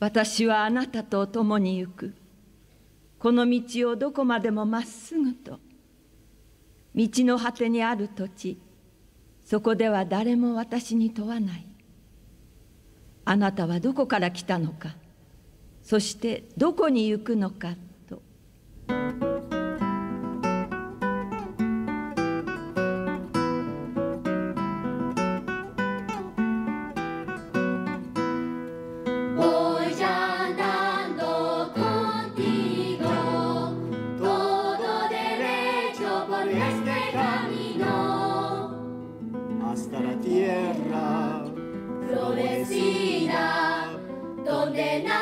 私はあなたと共に行く。この道をどこまでもまっすぐと。道の果てにある土地。そこでは誰も私に問わない。あなたはどこから来たのか。そしてどこに行くのか。tierra, florecida, donde nace.